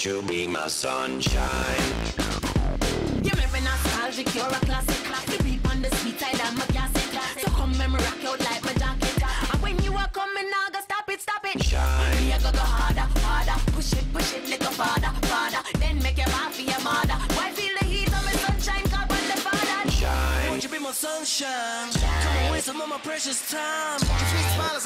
Won't you be my sunshine? You make me nostalgic, you're a classic. The beat on the sweet side, I'm a classic. So come and me rock out like my jacket. And when you are coming, I go stop it, stop it. Shine. Me I go go harder, harder. Push it, push it, little farther, farther. Then make your mouth for your mother. Why feel the heat of my sunshine, come on the father. Shine. Won't you be my sunshine? Shine. Come and waste some of my precious time. Your sweet smile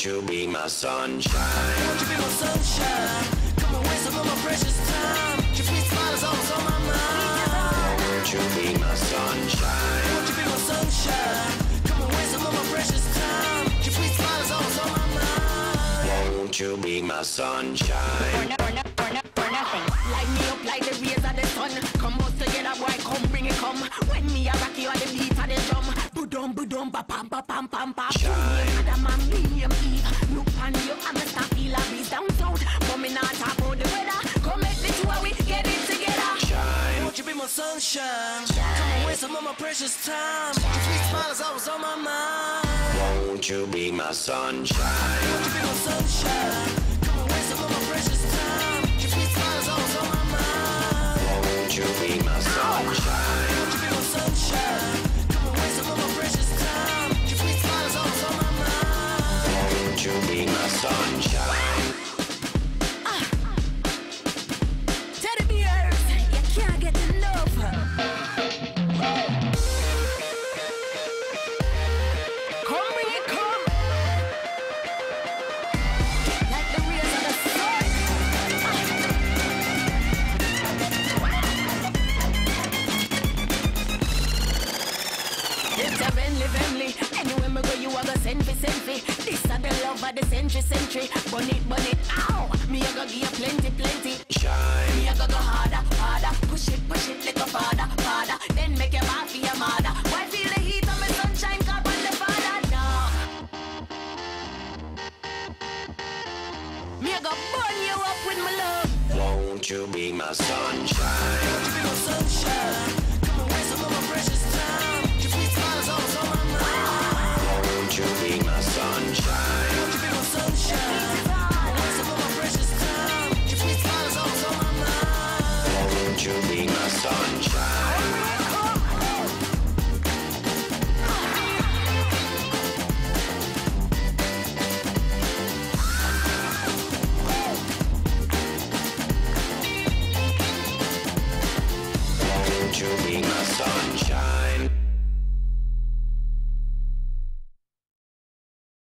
Won't you be my sunshine? Won't you be my sunshine? Come and waste some of my precious time. Your sweet smile is always on my mind. Won't you be my sunshine? Won't you be my sunshine? Come and waste some of my precious time. Your sweet smile is always on my mind. Won't you be my sunshine? Light me up like the rays of the sun. Come out together, boy, come bring it, come. When me a rock you on the beat of the drum. Budum, budum, ba pam, ba pam, pam, pam. My sunshine? Come and waste some of my precious time. Your sweet smile is always on my mind. Won't you be my sunshine? Won't you be my sunshine? It's a Bentley, Bentley. Anywhere me go, you a go send me, send me. This a the love of the century, century. Bun it, bun it, ow. Me a go give you plenty, plenty. Shine. Me a go go harder, harder. Push it, push it, little farther, farther. Then make your mouth for your mother. Why feel the heat of my sunshine? Call on the father, no. Me a go burn you up with my love. Won't you be my sunshine? Won't you be my sunshine? Be my sunshine?